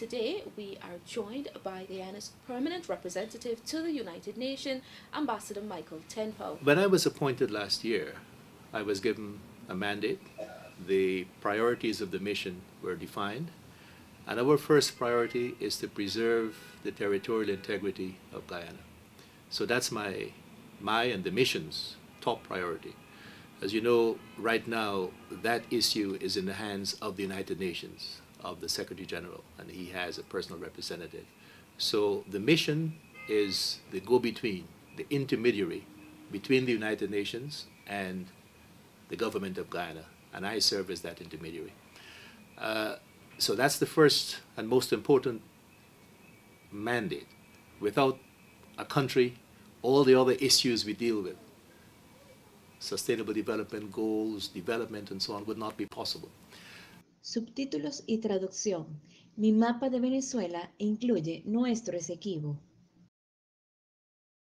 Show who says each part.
Speaker 1: today we are joined by Guyana's permanent representative to the United Nations, Ambassador Michael Ten-Pow.
Speaker 2: When I was appointed last year, I was given a mandate. The priorities of the mission were defined. And our first priority is to preserve the territorial integrity of Guyana. So that's my, my and the mission's top priority. As you know, right now, that issue is in the hands of the United Nations, of the Secretary General, and he has a personal representative. So the mission is the go-between, the intermediary between the United Nations and the government of Guyana, and I serve as that intermediary. Uh, so that's the first and most important mandate. Without a country, all the other issues we deal with, sustainable development goals, development and so on, would not be possible.
Speaker 3: Subtítulos y traducción. Mi mapa de Venezuela incluye nuestro Esequibo.